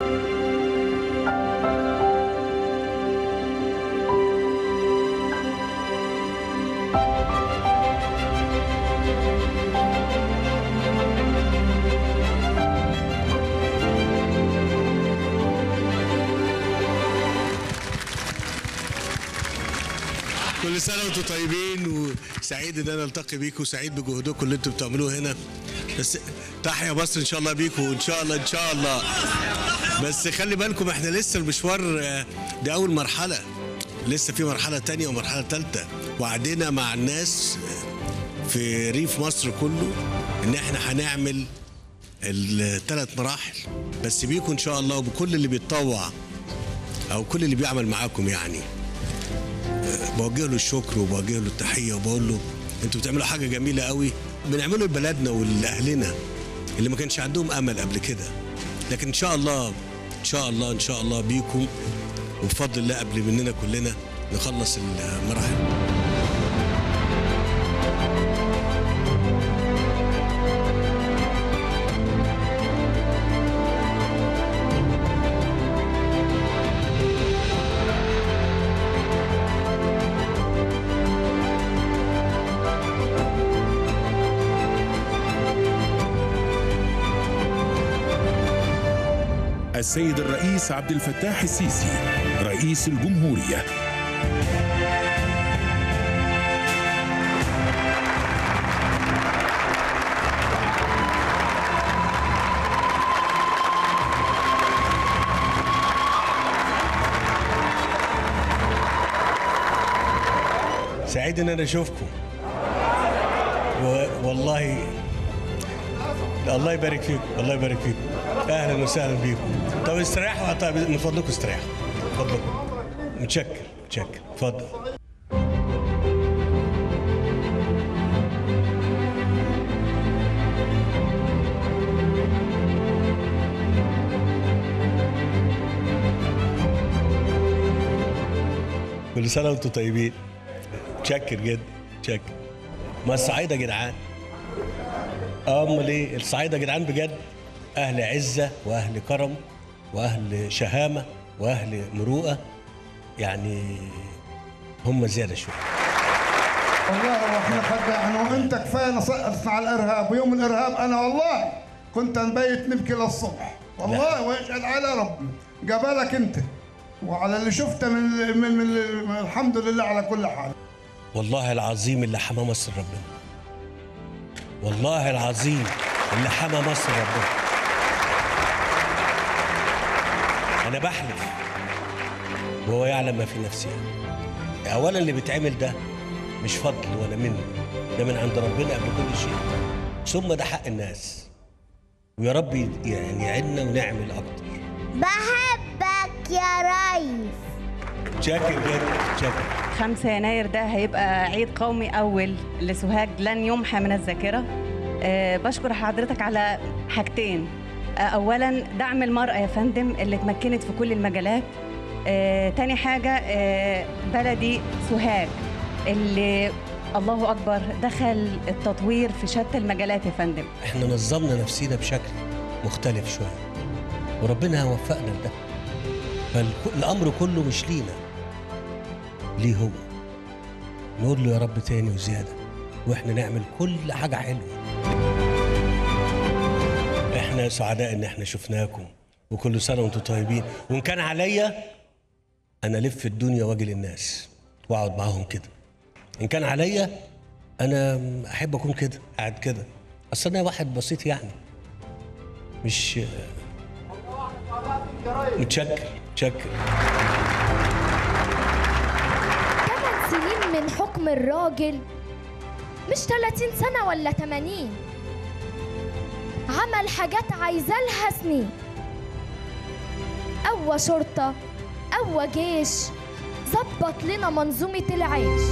you كل سنة وأنتم طيبين وسعيد إن أنا ألتقي بيكم وسعيد بجهودكم اللي أنتم بتعملوه هنا. بس تحيا مصر إن شاء الله بيكم وإن شاء الله إن شاء الله. بس خلي بالكم إحنا لسه المشوار آه، دي أول مرحلة. لسه في مرحلة تانية ومرحلة ثالثه وعدينا مع الناس آه، في ريف مصر كله إن إحنا هنعمل الثلاث مراحل. بس بيكم إن شاء الله وبكل اللي بيتطوع أو كل اللي بيعمل معاكم يعني. بوجه له الشكر وبوجه له التحيه وبقول له أنتوا بتعملوا حاجة جميلة قوي. بنعمله لبلدنا ولأهلنا اللي ما كانش عندهم أمل قبل كده. لكن إن شاء الله إن شاء الله إن شاء الله بيكم. وبفضل الله قبل مننا كلنا نخلص المراحل. السيد الرئيس عبد الفتاح السيسي رئيس الجمهورية سعيد إن أنا أشوفكم. والله الله يبارك فيكم الله يبارك فيكم أهلا وسهلا بيكم. طب استريحوا طيب من فضلكم استريحوا اتفضلوا متشكر متشكر. اتفضل كل سنة وأنتم طيبين. متشكر جدا متشكر. ما الصعايده يا جدعان. امال إيه الصعايده يا جدعان بجد. أهل عزة وأهل كرم وأهل شهامة وأهل مروءة. يعني هم زيادة شوية. والله وإحنا خدعنا وأنت كفاية نصقص على الإرهاب. ويوم الإرهاب أنا والله كنت نبيت نبكي للصبح والله ويشهد على ربي قبلك أنت. وعلى اللي شفته من من, من, من الحمد لله على كل حال. والله العظيم اللي حمى مصر ربنا. والله العظيم اللي حمى مصر ربنا. أنا بحلف وهو يعلم ما في نفسي اولا اللي بيتعمل ده مش فضل ولا منه ده من عند ربنا قبل كل شيء. ثم ده حق الناس. ويا رب يعني يعيننا ونعمل أكتر. بحبك يا ريس. شاكر جدا شاكر 5 يناير ده هيبقى عيد قومي أول لسوهاج لن يمحى من الذاكرة. أه بشكر حضرتك على حاجتين. أه أولا دعم المرأة يا فندم اللي اتمكنت في كل المجالات. أه تاني حاجة أه بلدي سوهاج اللي الله أكبر دخل التطوير في شتى المجالات يا فندم. إحنا نظمنا نفسينا بشكل مختلف شوية وربنا وفقنا لده. فالامر كله مش لينا. ليه هو؟ نقول له يا رب تاني وزيادة وإحنا نعمل كل حاجة حلوة. إحنا سعداء إن إحنا شفناكم وكل سنة وأنتم طيبين. وإن كان عليا أنا ألف الدنيا واجي للناس وأقعد معاهم كده. إن كان عليا أنا أحب أكون كده قاعد كده. أصل أنا واحد بسيط يعني. مش متشكر متشكر. من حكم الراجل. مش 30 سنة ولا 80 عمل حاجات عايزة لها سنين. أوا شرطة أوا جيش ظبط لنا منظومة العيش.